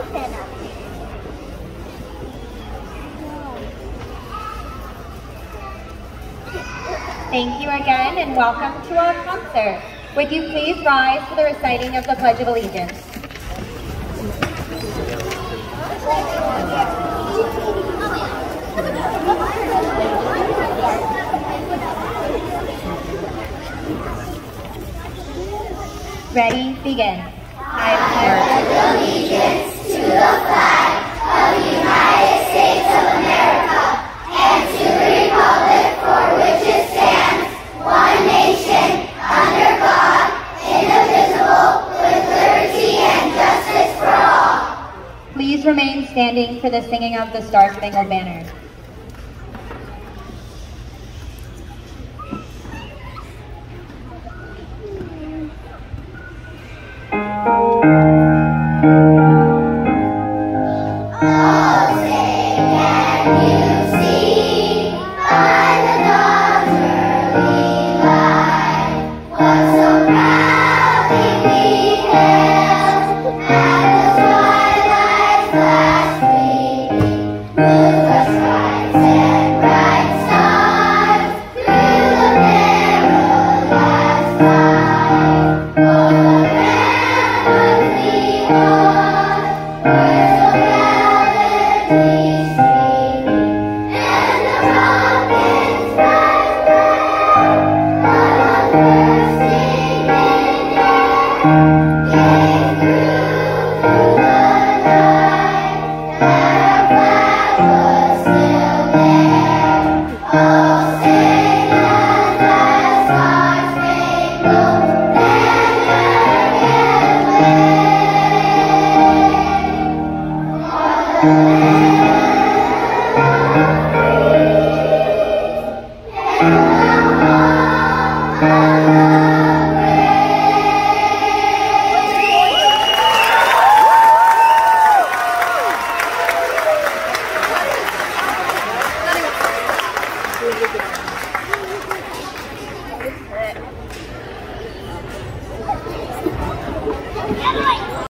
open up. Thank you again and welcome to our concert. Would you please rise for the reciting of the Pledge of Allegiance? Ready, begin. I pledge allegiance to the flag of the United States of America and to the republic for which all. Please remain standing for the singing of the